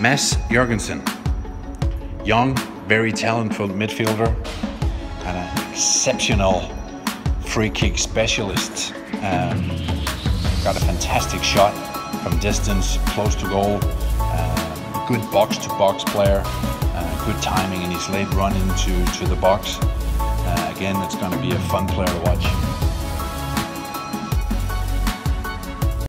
Mads Jorgensen, young, very talented midfielder, and an exceptional free kick specialist. Um, got a fantastic shot from distance, close to goal. Uh, good box to box player. Uh, good timing in his late run into to the box. Uh, again, it's going to be a fun player to watch.